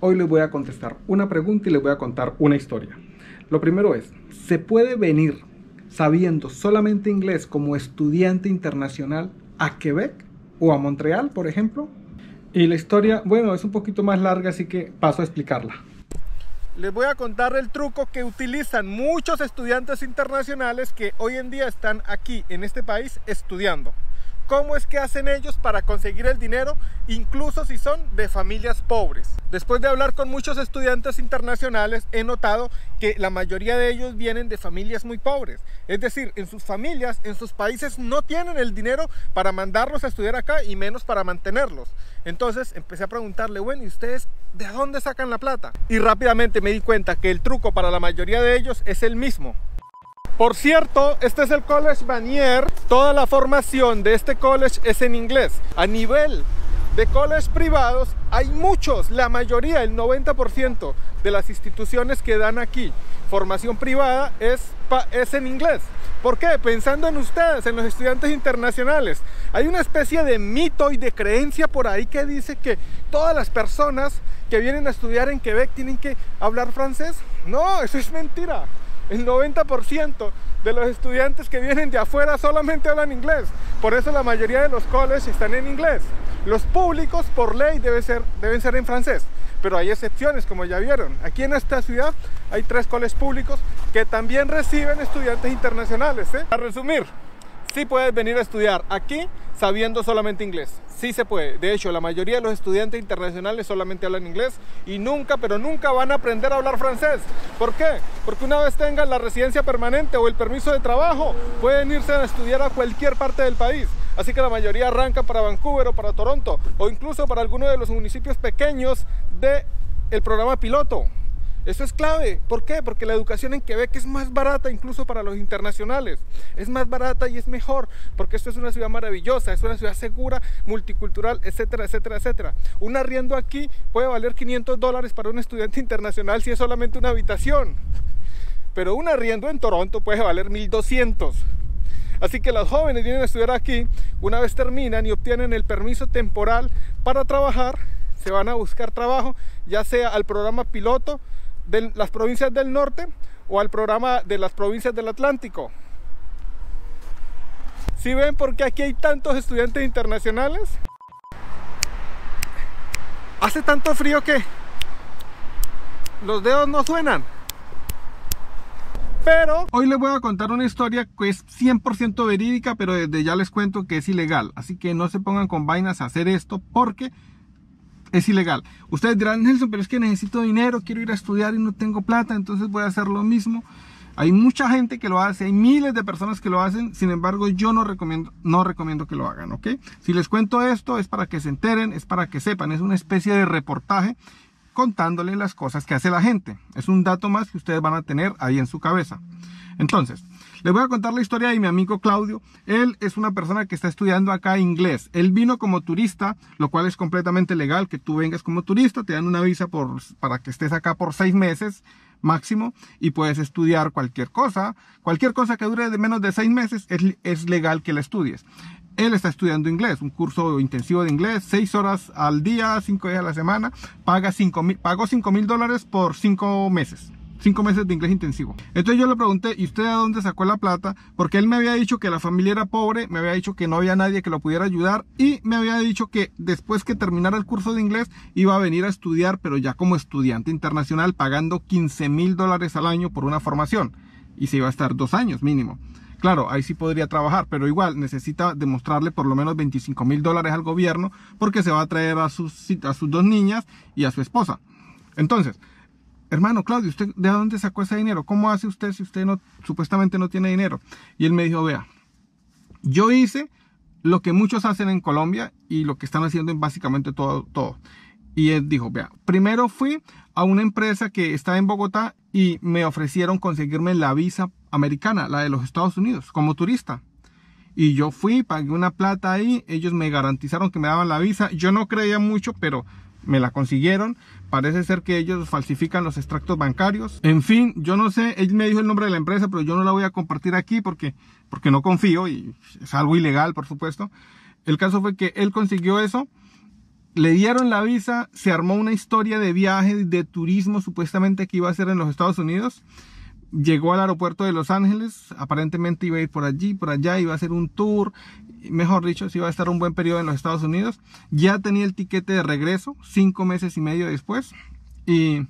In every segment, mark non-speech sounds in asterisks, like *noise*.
Hoy les voy a contestar una pregunta y les voy a contar una historia. Lo primero es, ¿se puede venir sabiendo solamente inglés como estudiante internacional a Quebec o a Montreal, por ejemplo? Y la historia, bueno, es un poquito más larga, así que paso a explicarla. Les voy a contar el truco que utilizan muchos estudiantes internacionales que hoy en día están aquí en este país estudiando cómo es que hacen ellos para conseguir el dinero, incluso si son de familias pobres. Después de hablar con muchos estudiantes internacionales, he notado que la mayoría de ellos vienen de familias muy pobres. Es decir, en sus familias, en sus países no tienen el dinero para mandarlos a estudiar acá y menos para mantenerlos. Entonces empecé a preguntarle, bueno, ¿y ustedes de dónde sacan la plata? Y rápidamente me di cuenta que el truco para la mayoría de ellos es el mismo. Por cierto, este es el College Vanier. Toda la formación de este college es en inglés. A nivel de college privados hay muchos, la mayoría, el 90% de las instituciones que dan aquí formación privada es, es en inglés. ¿Por qué? Pensando en ustedes, en los estudiantes internacionales. Hay una especie de mito y de creencia por ahí que dice que todas las personas que vienen a estudiar en Quebec tienen que hablar francés. No, eso es mentira. El 90% de los estudiantes que vienen de afuera solamente hablan inglés. Por eso la mayoría de los colleges están en inglés. Los públicos por ley deben ser, deben ser en francés. Pero hay excepciones, como ya vieron. Aquí en esta ciudad hay tres colegios públicos que también reciben estudiantes internacionales. ¿eh? A resumir, sí puedes venir a estudiar aquí sabiendo solamente inglés. Sí se puede. De hecho, la mayoría de los estudiantes internacionales solamente hablan inglés y nunca, pero nunca van a aprender a hablar francés. ¿Por qué? Porque una vez tengan la residencia permanente o el permiso de trabajo, pueden irse a estudiar a cualquier parte del país. Así que la mayoría arranca para Vancouver o para Toronto o incluso para alguno de los municipios pequeños del el programa piloto. Eso es clave. ¿Por qué? Porque la educación en Quebec es más barata incluso para los internacionales. Es más barata y es mejor porque esto es una ciudad maravillosa, es una ciudad segura, multicultural, etcétera, etcétera, etcétera. Un arriendo aquí puede valer 500 dólares para un estudiante *laughs* internacional si es solamente una habitación. Pero un arriendo en Toronto puede valer 1200. Así que los jóvenes vienen a estudiar aquí, una vez terminan y obtienen el permiso temporal para trabajar, se van a buscar trabajo, ya sea al programa piloto de las provincias del norte o al programa de las provincias del Atlántico. Si ven por qué aquí hay tantos estudiantes internacionales? Hace tanto frío que los dedos no suenan. Pero hoy les voy a contar una historia que es 100% verídica, pero desde ya les cuento que es ilegal. Así que no se pongan con vainas a hacer esto porque es ilegal. Ustedes dirán, Nelson, pero es que necesito dinero, quiero ir a estudiar y no tengo plata, entonces voy a hacer lo mismo. Hay mucha gente que lo hace, hay miles de personas que lo hacen, sin embargo yo no recomiendo, no recomiendo que lo hagan, ¿ok? Si les cuento esto es para que se enteren, es para que sepan, es una especie de reportaje contándole las cosas que hace la gente. Es un dato más que ustedes van a tener ahí en su cabeza. Entonces, les voy a contar la historia de mi amigo Claudio. Él es una persona que está estudiando acá inglés. Él vino como turista, lo cual es completamente legal que tú vengas como turista. Te dan una visa por, para que estés acá por seis meses máximo y puedes estudiar cualquier cosa. Cualquier cosa que dure de menos de seis meses es, es legal que la estudies. Él está estudiando inglés, un curso intensivo de inglés, seis horas al día, cinco días a la semana. Paga cinco mil, pagó cinco mil dólares por cinco meses cinco meses de inglés intensivo. Entonces yo le pregunté, ¿y usted de dónde sacó la plata? Porque él me había dicho que la familia era pobre, me había dicho que no había nadie que lo pudiera ayudar y me había dicho que después que terminara el curso de inglés iba a venir a estudiar, pero ya como estudiante internacional pagando 15 mil dólares al año por una formación y se iba a estar dos años mínimo. Claro, ahí sí podría trabajar, pero igual necesita demostrarle por lo menos 25 mil dólares al gobierno porque se va a traer a sus, a sus dos niñas y a su esposa. Entonces, hermano Claudio, ¿usted de dónde sacó ese dinero? ¿Cómo hace usted si usted no, supuestamente no tiene dinero? Y él me dijo, vea, yo hice lo que muchos hacen en Colombia y lo que están haciendo en básicamente todo, todo. Y él dijo, vea, primero fui a una empresa que está en Bogotá y me ofrecieron conseguirme la visa americana, la de los Estados Unidos, como turista. Y yo fui, pagué una plata ahí, ellos me garantizaron que me daban la visa. Yo no creía mucho, pero me la consiguieron. Parece ser que ellos falsifican los extractos bancarios. En fin, yo no sé, él me dijo el nombre de la empresa, pero yo no la voy a compartir aquí porque, porque no confío y es algo ilegal, por supuesto. El caso fue que él consiguió eso le dieron la visa, se armó una historia de viaje, de turismo supuestamente que iba a hacer en los Estados Unidos. Llegó al aeropuerto de Los Ángeles, aparentemente iba a ir por allí, por allá, iba a hacer un tour, mejor dicho, si iba a estar un buen periodo en los Estados Unidos. Ya tenía el tiquete de regreso, cinco meses y medio después. Y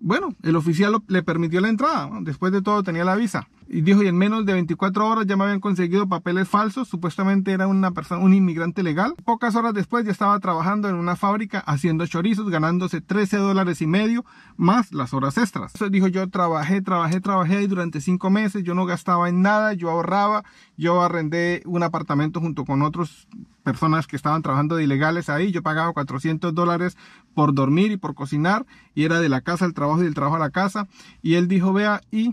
bueno, el oficial le permitió la entrada, después de todo tenía la visa. Y dijo, y en menos de 24 horas ya me habían conseguido papeles falsos, supuestamente era una persona, un inmigrante legal. Pocas horas después ya estaba trabajando en una fábrica haciendo chorizos, ganándose 13 dólares y medio, más las horas extras. Entonces dijo, yo trabajé, trabajé, trabajé y durante cinco meses yo no gastaba en nada, yo ahorraba, yo arrendé un apartamento junto con otros personas que estaban trabajando de ilegales ahí, yo pagaba 400 dólares por dormir y por cocinar, y era de la casa al trabajo y del trabajo a la casa, y él dijo, vea, y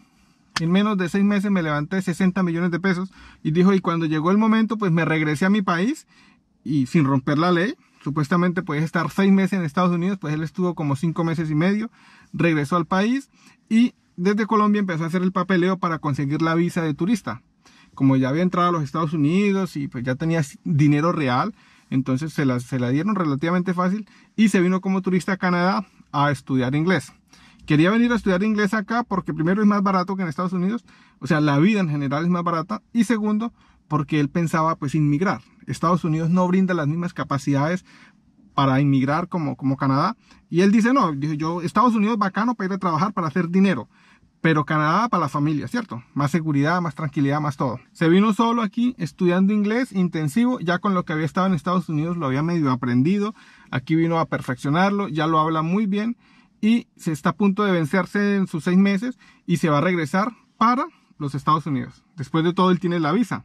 en menos de seis meses me levanté 60 millones de pesos y dijo, y cuando llegó el momento, pues me regresé a mi país y sin romper la ley, supuestamente puedes estar seis meses en Estados Unidos, pues él estuvo como cinco meses y medio, regresó al país y desde Colombia empezó a hacer el papeleo para conseguir la visa de turista. Como ya había entrado a los Estados Unidos y pues ya tenía dinero real, entonces se la, se la dieron relativamente fácil y se vino como turista a Canadá a estudiar inglés quería venir a estudiar inglés acá porque primero es más barato que en Estados Unidos, o sea, la vida en general es más barata, y segundo, porque él pensaba pues inmigrar. Estados Unidos no brinda las mismas capacidades para inmigrar como, como Canadá, y él dice, no, yo, Estados Unidos bacano para ir a trabajar, para hacer dinero, pero Canadá para la familia, ¿cierto? Más seguridad, más tranquilidad, más todo. Se vino solo aquí estudiando inglés intensivo, ya con lo que había estado en Estados Unidos lo había medio aprendido, aquí vino a perfeccionarlo, ya lo habla muy bien y se está a punto de vencerse en sus seis meses y se va a regresar para los Estados Unidos. Después de todo, él tiene la visa.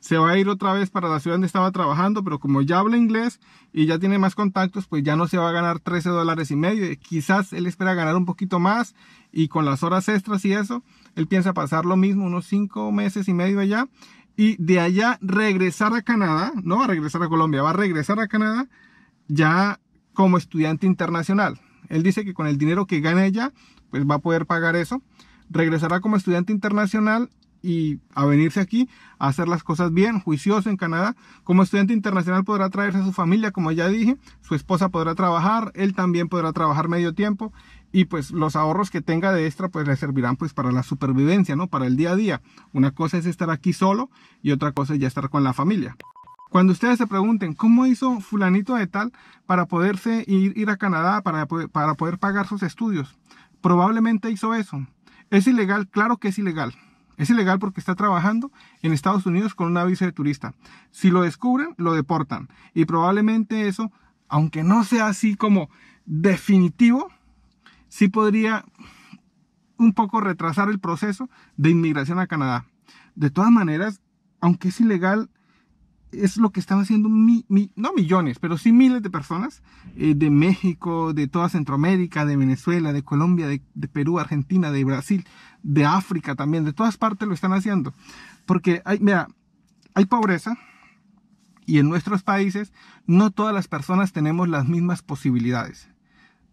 Se va a ir otra vez para la ciudad donde estaba trabajando, pero como ya habla inglés y ya tiene más contactos, pues ya no se va a ganar 13 dólares y medio. Quizás él espera ganar un poquito más y con las horas extras y eso, él piensa pasar lo mismo, unos cinco meses y medio allá y de allá regresar a Canadá, no va a regresar a Colombia, va a regresar a Canadá ya como estudiante internacional. Él dice que con el dinero que gane allá, pues va a poder pagar eso. Regresará como estudiante internacional y a venirse aquí a hacer las cosas bien, juicioso en Canadá. Como estudiante internacional podrá traerse a su familia, como ya dije, su esposa podrá trabajar, él también podrá trabajar medio tiempo y pues los ahorros que tenga de extra pues le servirán pues para la supervivencia, ¿no? Para el día a día. Una cosa es estar aquí solo y otra cosa es ya estar con la familia. Cuando ustedes se pregunten, ¿cómo hizo fulanito de tal para poderse ir, a Canadá, para, para poder pagar sus estudios? Probablemente hizo eso. ¿Es ilegal? Claro que es ilegal. Es ilegal porque está trabajando en Estados Unidos con una visa de turista. Si lo descubren, lo deportan. Y probablemente eso, aunque no sea así como definitivo, sí podría un poco retrasar el proceso de inmigración a Canadá. De todas maneras, aunque es ilegal, es lo que están haciendo, no millones, pero sí miles de personas eh, de México, de toda Centroamérica, de Venezuela, de Colombia, de, Perú, Argentina, de Brasil, de África también, de todas partes lo están haciendo. Porque mira, hay pobreza y en nuestros países no todas las personas tenemos las mismas posibilidades.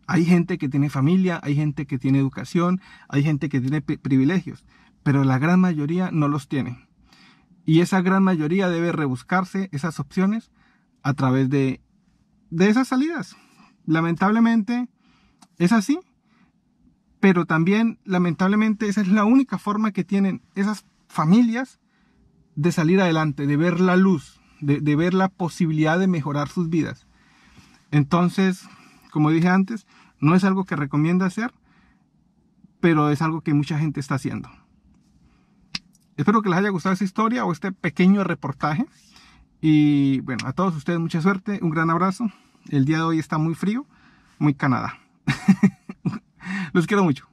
Hay gente que tiene familia, hay gente que tiene educación, hay gente que tiene privilegios, pero la gran mayoría no los tiene. Y esa gran mayoría debe rebuscarse esas opciones a través de, de esas salidas. Lamentablemente es así, pero también lamentablemente esa es la única forma que tienen esas familias de salir adelante, de ver la luz, de, de ver la posibilidad de mejorar sus vidas. Entonces, como dije antes, no es algo que recomienda hacer, pero es algo que mucha gente está haciendo. Espero que les haya gustado esta historia o este pequeño reportaje. Y bueno, a todos ustedes mucha suerte, un gran abrazo. El día de hoy está muy frío, muy Canadá. *laughs* Los quiero mucho.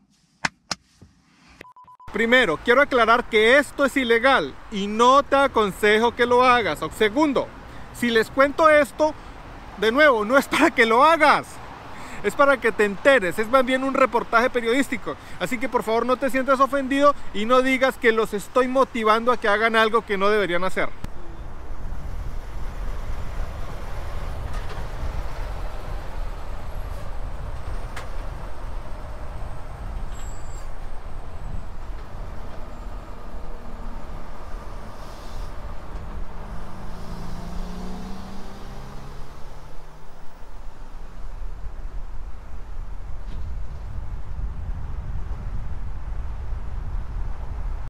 Primero, quiero aclarar que esto es ilegal y no te aconsejo que lo hagas. Segundo, si les cuento esto, de nuevo, no es para que lo hagas es para que te enteres, es más bien un reportaje periodístico. Así que por favor no te sientas ofendido y no digas que los estoy motivando a que hagan algo que no deberían hacer.